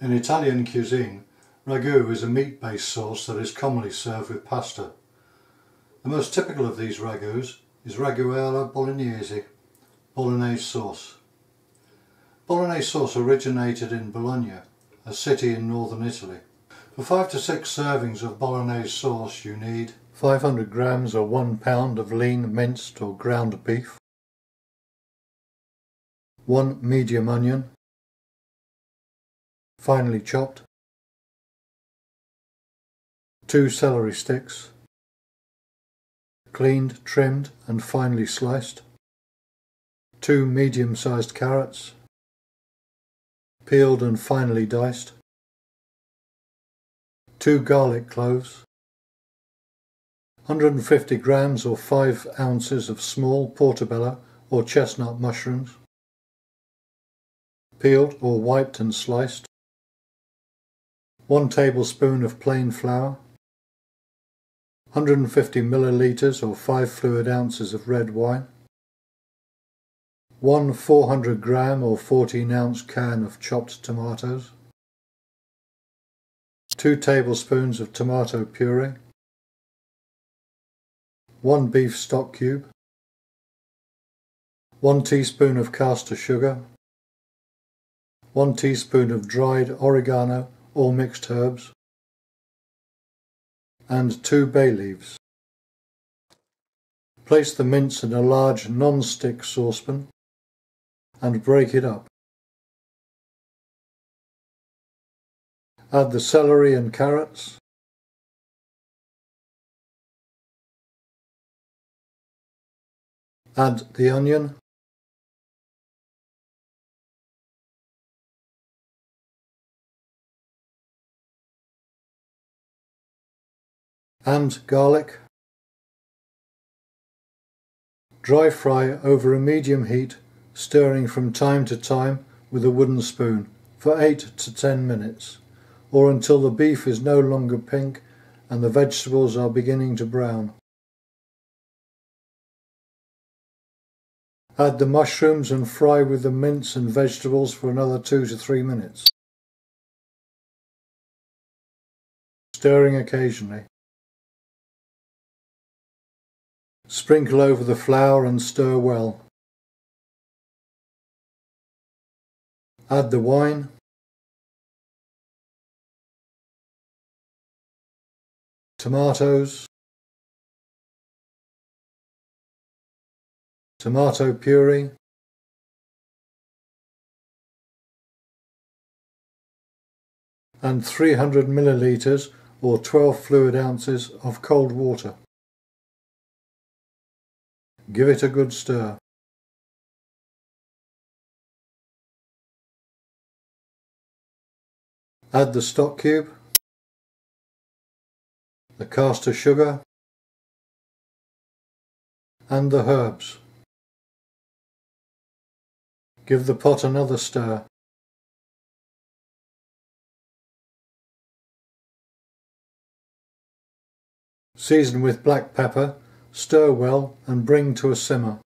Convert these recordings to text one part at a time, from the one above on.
In Italian cuisine, ragu is a meat-based sauce that is commonly served with pasta. The most typical of these ragus is ragu alla bolognese, bolognese sauce. Bolognese sauce originated in Bologna, a city in northern Italy. For 5 to 6 servings of bolognese sauce you need 500 grams or 1 pound of lean minced or ground beef, 1 medium onion, finely chopped, 2 celery sticks, cleaned, trimmed and finely sliced, 2 medium-sized carrots, peeled and finely diced, 2 garlic cloves, 150 grams or 5 ounces of small portobello or chestnut mushrooms, peeled or wiped and sliced, 1 tablespoon of plain flour, 150 milliliters or 5 fluid ounces of red wine, 1 400 gram or 14 ounce can of chopped tomatoes, 2 tablespoons of tomato puree, 1 beef stock cube, 1 teaspoon of caster sugar, 1 teaspoon of dried oregano or mixed herbs, and 2 bay leaves. Place the mince in a large non-stick saucepan and break it up. Add the celery and carrots. Add the onion. And garlic. Dry fry over a medium heat, stirring from time to time with a wooden spoon for 8 to 10 minutes, or until the beef is no longer pink and the vegetables are beginning to brown. Add the mushrooms and fry with the mince and vegetables for another 2 to 3 minutes, stirring occasionally. Sprinkle over the flour and stir well. Add the wine. Tomatoes. Tomato puree. and 300 milliliters or 12 fluid ounces of cold water. Give it a good stir. Add the stock cube, the caster sugar and the herbs. Give the pot another stir. Season with black pepper Stir well and bring to a simmer.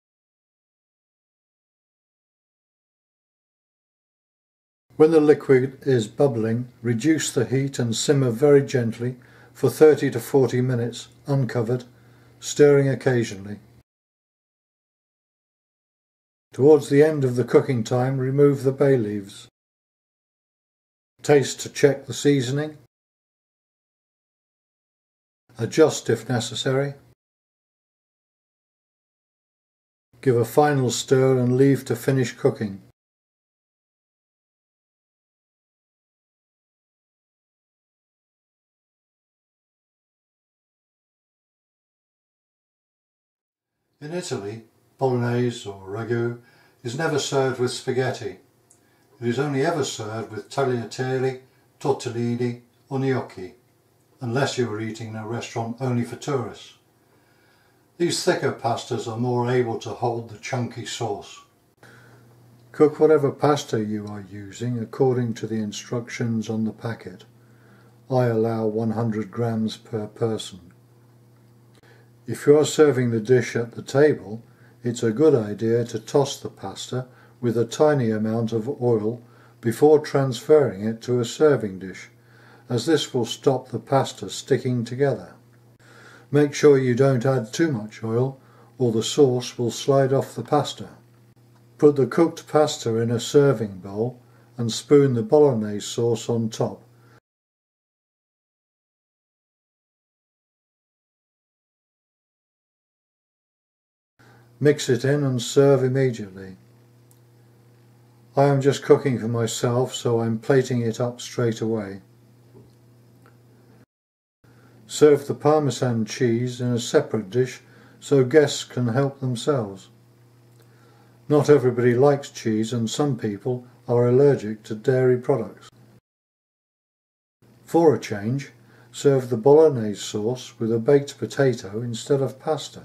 When the liquid is bubbling, reduce the heat and simmer very gently for 30 to 40 minutes uncovered, stirring occasionally. Towards the end of the cooking time, remove the bay leaves. Taste to check the seasoning. Adjust if necessary. Give a final stir and leave to finish cooking. In Italy, bolognese or ragu is never served with spaghetti. It is only ever served with tagliatelle, tortellini or gnocchi, unless you are eating in a restaurant only for tourists. These thicker pastas are more able to hold the chunky sauce. Cook whatever pasta you are using according to the instructions on the packet. I allow 100 grams per person. If you are serving the dish at the table, it's a good idea to toss the pasta with a tiny amount of oil before transferring it to a serving dish, as this will stop the pasta sticking together. Make sure you don't add too much oil or the sauce will slide off the pasta. Put the cooked pasta in a serving bowl and spoon the bolognese sauce on top. Mix it in and serve immediately. I am just cooking for myself so I'm plating it up straight away. Serve the Parmesan cheese in a separate dish so guests can help themselves. Not everybody likes cheese and some people are allergic to dairy products. For a change, serve the bolognese sauce with a baked potato instead of pasta.